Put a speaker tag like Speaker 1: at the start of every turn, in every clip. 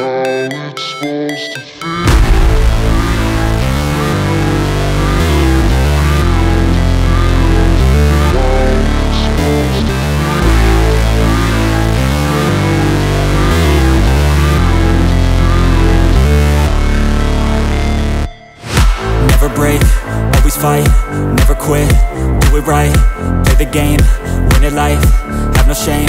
Speaker 1: fight,
Speaker 2: never break, always fine, never quit, do it right, play the game, win it life, have no shame,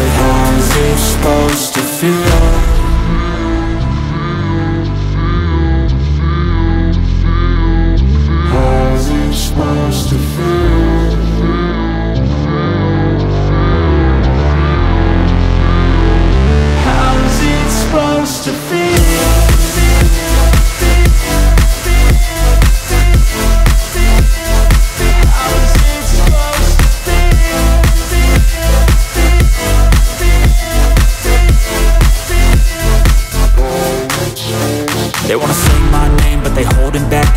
Speaker 2: They wanna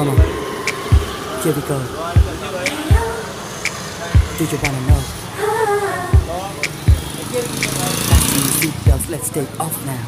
Speaker 3: Come on. Here we go. Do you wanna know? Your seatbelts, let's take off now.